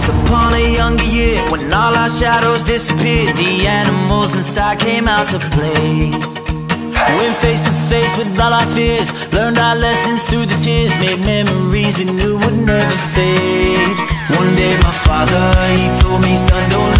Once upon a younger year, when all our shadows disappeared, the animals inside came out to play. Went face to face with all our fears, learned our lessons through the tears, made memories we knew would never fade. One day my father, he told me, son, don't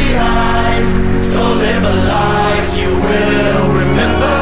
behind. So live a life you will remember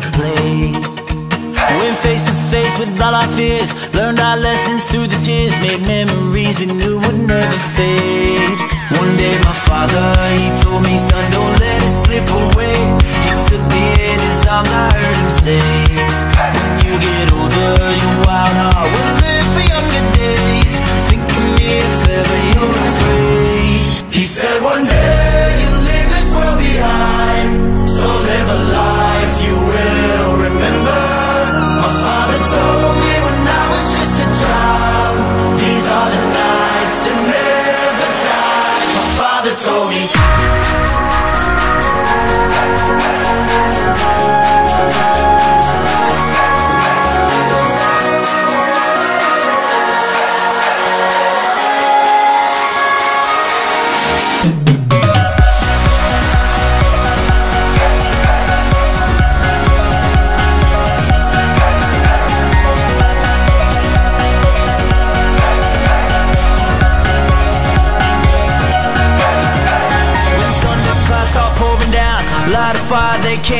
to play. Went face to face with all our fears, learned our lessons through the tears, made memories we knew would never fade. One day my father, he told me, son, don't let it slip away. He took me in his arms, I heard him say, When you get older, your wild heart will live for younger days. Father told me.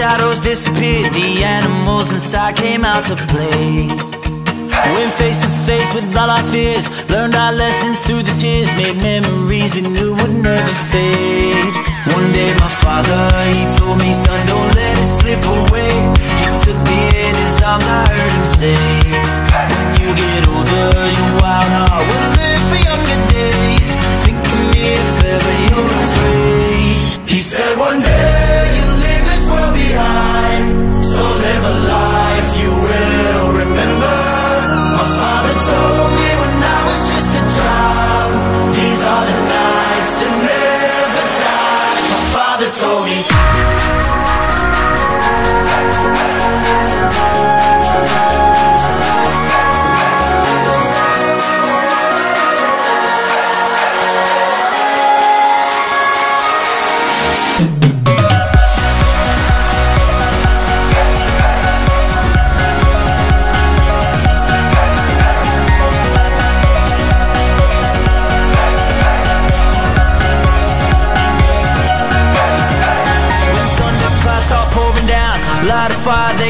Shadows disappeared. The animals inside came out to play. Went face to face with all our fears. Learned our lessons through the tears. Made memories we knew would never fade. One day my father, he told me Son, don't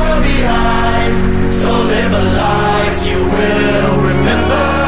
world behind. So live a life you will remember